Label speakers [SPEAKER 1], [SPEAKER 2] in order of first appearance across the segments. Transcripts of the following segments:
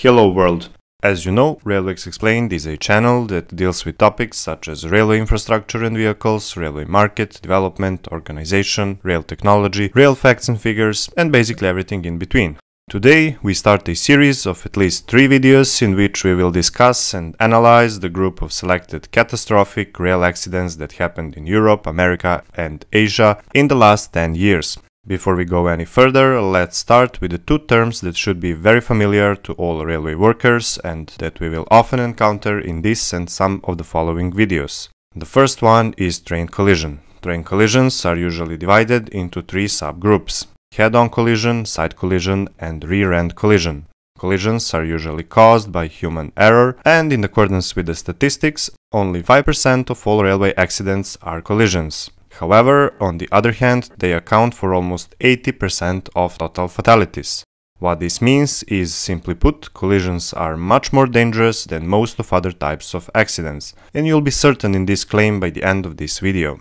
[SPEAKER 1] Hello world! As you know, Railways Explained is a channel that deals with topics such as railway infrastructure and vehicles, railway market, development, organization, rail technology, rail facts and figures, and basically everything in between. Today, we start a series of at least three videos in which we will discuss and analyze the group of selected catastrophic rail accidents that happened in Europe, America, and Asia in the last 10 years. Before we go any further, let's start with the two terms that should be very familiar to all railway workers and that we will often encounter in this and some of the following videos. The first one is train collision. Train collisions are usually divided into three subgroups head-on collision, side collision, and rear-end collision. Collisions are usually caused by human error, and in accordance with the statistics, only 5% of all railway accidents are collisions. However, on the other hand, they account for almost 80% of total fatalities. What this means is, simply put, collisions are much more dangerous than most of other types of accidents, and you'll be certain in this claim by the end of this video.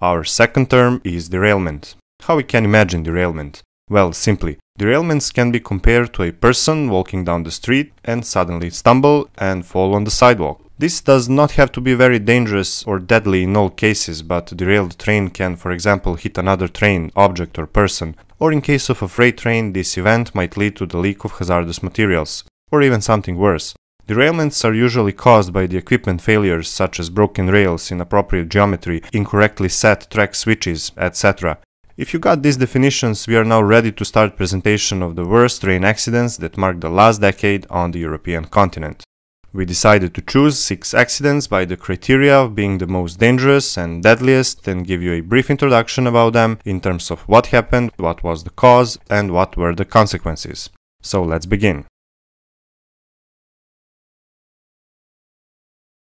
[SPEAKER 1] Our second term is derailment. How we can imagine derailment? Well, simply, derailments can be compared to a person walking down the street and suddenly stumble and fall on the sidewalk. This does not have to be very dangerous or deadly in all cases, but a derailed train can, for example, hit another train, object or person, or in case of a freight train, this event might lead to the leak of hazardous materials, or even something worse. Derailments are usually caused by the equipment failures such as broken rails, inappropriate geometry, incorrectly set track switches, etc. If you got these definitions, we are now ready to start presentation of the worst train accidents that marked the last decade on the European continent. We decided to choose six accidents by the criteria of being the most dangerous and deadliest and give you a brief introduction about them in terms of what happened, what was the cause, and what were the consequences. So let's begin.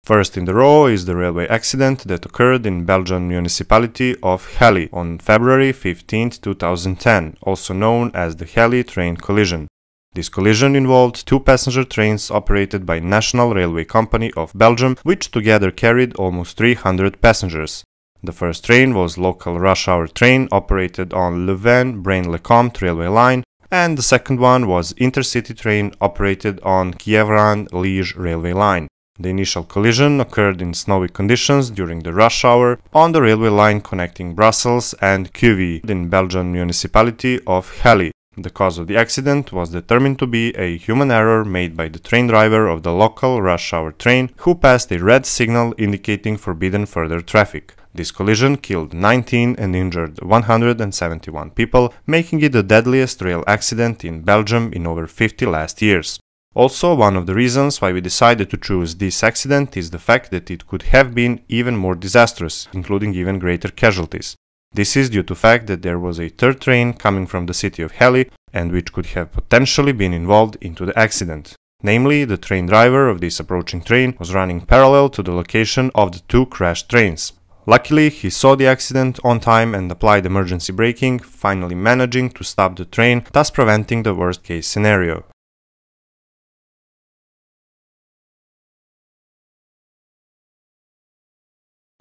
[SPEAKER 1] First in the row is the railway accident that occurred in Belgian municipality of Halle on February 15, 2010, also known as the Halle train collision. This collision involved two passenger trains operated by National Railway Company of Belgium, which together carried almost 300 passengers. The first train was local rush hour train operated on Louvain-Braine-le-Comte railway line, and the second one was intercity train operated on Quievrain-Liege railway line. The initial collision occurred in snowy conditions during the rush hour on the railway line connecting Brussels and Quevy in Belgian municipality of Halle. The cause of the accident was determined to be a human error made by the train driver of the local rush hour train who passed a red signal indicating forbidden further traffic. This collision killed 19 and injured 171 people, making it the deadliest rail accident in Belgium in over 50 last years. Also, one of the reasons why we decided to choose this accident is the fact that it could have been even more disastrous, including even greater casualties. This is due to fact that there was a third train coming from the city of Halle and which could have potentially been involved into the accident. Namely, the train driver of this approaching train was running parallel to the location of the two crashed trains. Luckily, he saw the accident on time and applied emergency braking, finally managing to stop the train, thus preventing the worst case scenario.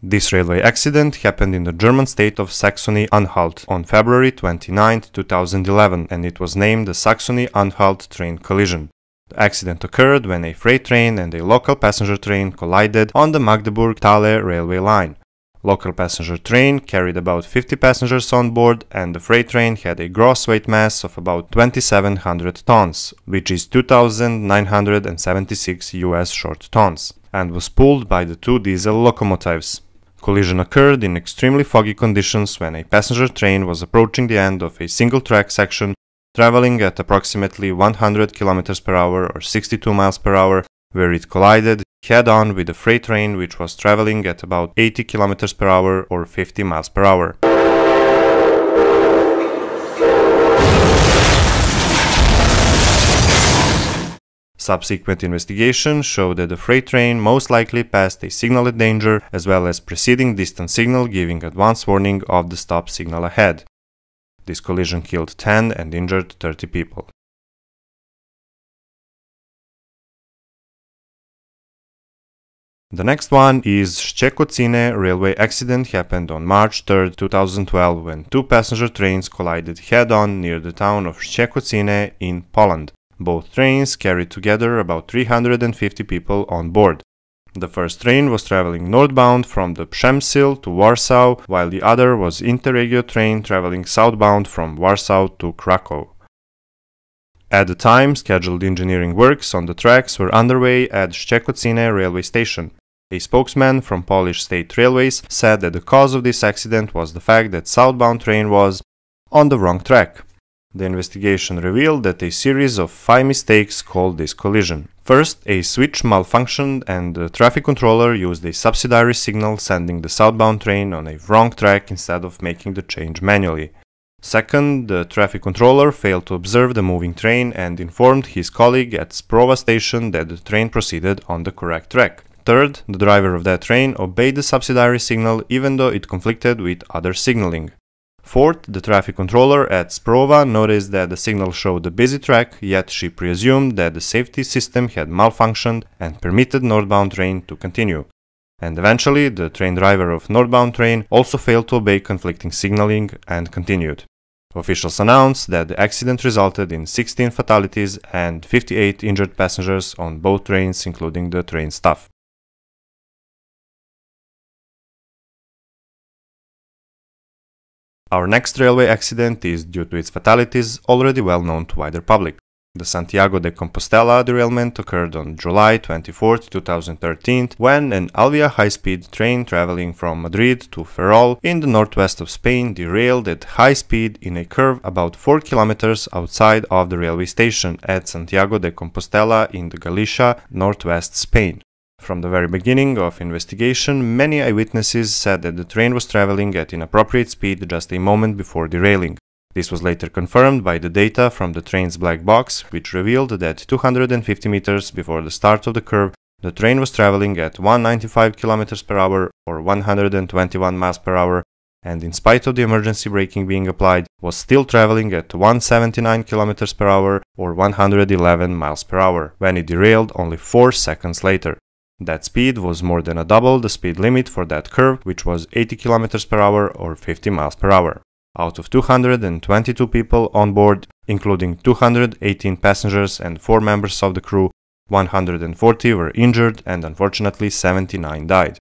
[SPEAKER 1] This railway accident happened in the German state of Saxony-Anhalt on February 29, 2011 and it was named the Saxony-Anhalt train collision. The accident occurred when a freight train and a local passenger train collided on the Magdeburg-Thale railway line. Local passenger train carried about 50 passengers on board and the freight train had a gross weight mass of about 2700 tons, which is 2976 US short tons, and was pulled by the two diesel locomotives. Collision occurred in extremely foggy conditions when a passenger train was approaching the end of a single track section traveling at approximately 100 km per hour or 62 miles per hour where it collided head on with a freight train which was traveling at about 80 km per hour or 50 miles per hour. Subsequent investigation showed that the freight train most likely passed a signal at danger as well as preceding distant signal giving advance warning of the stop signal ahead. This collision killed 10 and injured 30 people. The next one is Szczekociny railway accident happened on March 3, 2012 when two passenger trains collided head-on near the town of Szczekociny in Poland. Both trains carried together about 350 people on board. The first train was traveling northbound from the Przemyśl to Warsaw, while the other was Interregio train traveling southbound from Warsaw to Krakow. At the time, scheduled engineering works on the tracks were underway at Szczekociny railway station. A spokesman from Polish State Railways said that the cause of this accident was the fact that southbound train was on the wrong track. The investigation revealed that a series of five mistakes caused this collision. First, a switch malfunctioned and the traffic controller used a subsidiary signal sending the southbound train on a wrong track instead of making the change manually. Second, the traffic controller failed to observe the moving train and informed his colleague at Sprowa station that the train proceeded on the correct track. Third, the driver of that train obeyed the subsidiary signal even though it conflicted with other signaling. Fourth, the traffic controller at Sprowa noticed that the signal showed a busy track, yet she presumed that the safety system had malfunctioned and permitted northbound train to continue. And eventually, the train driver of northbound train also failed to obey conflicting signaling and continued. Officials announced that the accident resulted in 16 fatalities and 58 injured passengers on both trains, including the train staff. Our next railway accident is, due to its fatalities, already well known to wider public. The Santiago de Compostela derailment occurred on July 24, 2013, when an Alvia high-speed train traveling from Madrid to Ferrol in the northwest of Spain derailed at high speed in a curve about 4 kilometers outside of the railway station at Santiago de Compostela in the Galicia, northwest Spain. From the very beginning of investigation, many eyewitnesses said that the train was traveling at inappropriate speed just a moment before derailing. This was later confirmed by the data from the train's black box, which revealed that 250 meters before the start of the curve, the train was traveling at 195 km per hour or 121 miles per hour, and in spite of the emergency braking being applied, was still traveling at 179 km per hour or 111 miles per hour when it derailed only 4 seconds later. That speed was more than a double the speed limit for that curve, which was 80 km per hour or 50 miles per hour. Out of 222 people on board, including 218 passengers and 4 members of the crew, 140 were injured and unfortunately 79 died.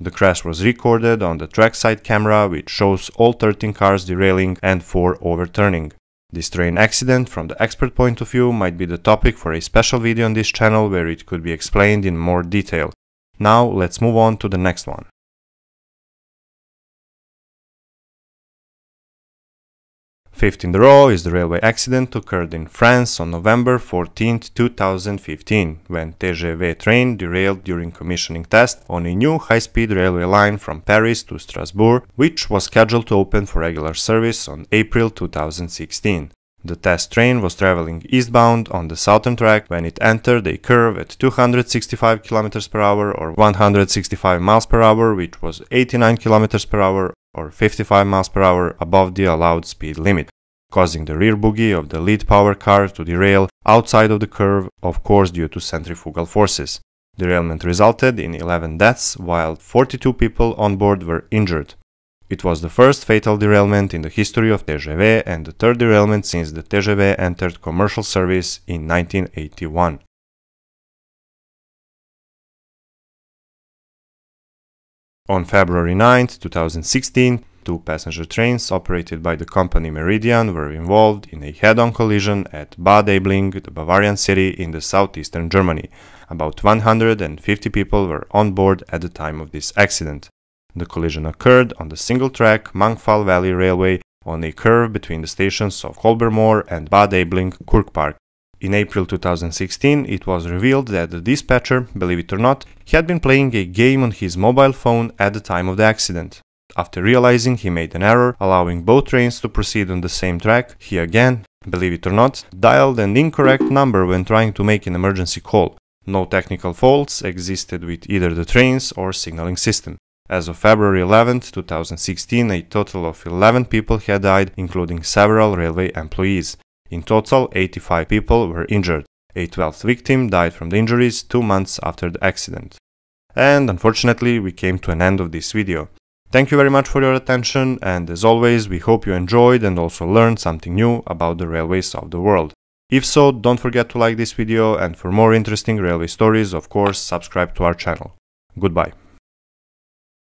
[SPEAKER 1] The crash was recorded on the trackside camera which shows all 13 cars derailing and 4 overturning. This train accident from the expert point of view might be the topic for a special video on this channel where it could be explained in more detail. Now let's move on to the next one. Fifth in the row is the railway accident occurred in France on November 14, 2015, when TGV train derailed during commissioning test on a new high-speed railway line from Paris to Strasbourg, which was scheduled to open for regular service on April 2016. The test train was traveling eastbound on the southern track when it entered a curve at 265 km per hour or 165 miles per hour, which was 89 km per hour or 55 miles per hour above the allowed speed limit, causing the rear bogie of the lead power car to derail outside of the curve, of course due to centrifugal forces. Derailment resulted in 11 deaths, while 42 people on board were injured. It was the first fatal derailment in the history of TGV and the third derailment since the TGV entered commercial service in 1981. On February 9, 2016, two passenger trains operated by the company Meridian were involved in a head-on collision at Bad Aibling, the Bavarian city in the southeastern Germany. About 150 people were on board at the time of this accident. The collision occurred on the single-track Mangfall Valley Railway on a curve between the stations of Kolbermoor and Bad Aibling Kurpark. In April 2016, it was revealed that the dispatcher, believe it or not, had been playing a game on his mobile phone at the time of the accident. After realizing he made an error, allowing both trains to proceed on the same track, he again, believe it or not, dialed an incorrect number when trying to make an emergency call. No technical faults existed with either the trains or signaling system. As of February 11, 2016, a total of 11 people had died, including several railway employees. In total, 85 people were injured. A 12th victim died from the injuries two months after the accident. And unfortunately, we came to an end of this video. Thank you very much for your attention and as always we hope you enjoyed and also learned something new about the railways of the world. If so, don't forget to like this video and for more interesting railway stories, of course, subscribe to our channel. Goodbye.